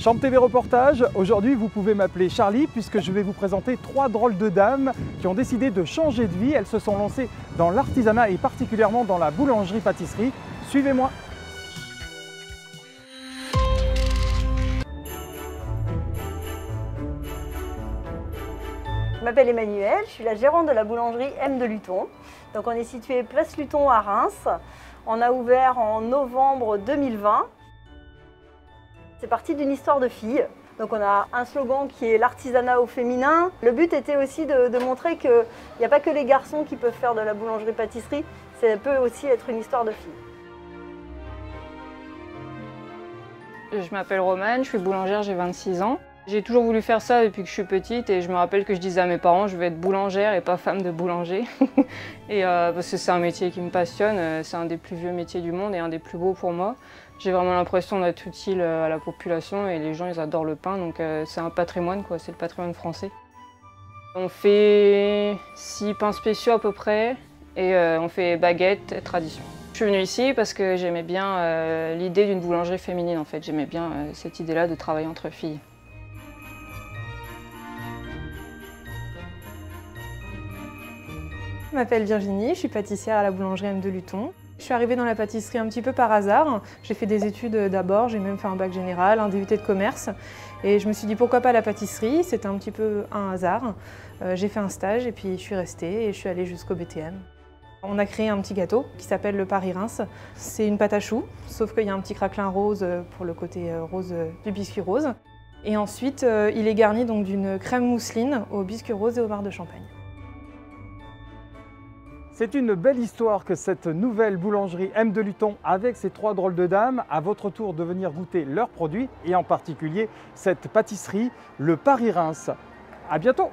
Chambre TV Reportage, aujourd'hui vous pouvez m'appeler Charlie puisque je vais vous présenter trois drôles de dames qui ont décidé de changer de vie. Elles se sont lancées dans l'artisanat et particulièrement dans la boulangerie-pâtisserie. Suivez-moi Je m'appelle Emmanuelle, je suis la gérante de la boulangerie M de Luton. Donc on est situé place Luton à Reims. On a ouvert en novembre 2020. C'est parti d'une histoire de fille. Donc on a un slogan qui est l'artisanat au féminin. Le but était aussi de, montrer qu'il n'y a pas que les garçons qui peuvent faire de la boulangerie-pâtisserie, ça peut aussi être une histoire de fille. Je m'appelle Romane, je suis boulangère, j'ai 26 ans. J'ai toujours voulu faire ça depuis que je suis petite et je me rappelle que je disais à mes parents je vais être boulangère et pas femme de boulanger. euh, parce que c'est un métier qui me passionne, euh, c'est un des plus vieux métiers du monde et un des plus beaux pour moi. J'ai vraiment l'impression d'être utile euh, à la population et les gens ils adorent le pain donc c'est un patrimoine quoi, c'est le patrimoine français. On fait six pains spéciaux à peu près et on fait baguettes et tradition. Je suis venue ici parce que j'aimais bien l'idée d'une boulangerie féminine en fait, j'aimais bien cette idée-là de travailler entre filles. Je m'appelle Virginie, je suis pâtissière à la boulangerie M de Luton. Je suis arrivée dans la pâtisserie un petit peu par hasard. J'ai fait des études d'abord, j'ai même fait un bac général, un DUT de commerce. Et je me suis dit pourquoi pas la pâtisserie, c'était un petit peu un hasard. Euh, j'ai fait un stage et puis je suis restée et je suis allée jusqu'au BTM. On a créé un petit gâteau qui s'appelle le Paris-Reims. C'est une pâte à choux, sauf qu'il y a un petit craquelin rose pour le côté euh, rose du biscuit rose. Et ensuite, euh, il est garni d'une crème mousseline au biscuit rose et au marc de champagne. C'est une belle histoire que cette nouvelle boulangerie M de Luton avec ces trois drôles de dames. À votre tour de venir goûter leurs produits et en particulier cette pâtisserie, le Paris-Reims. À bientôt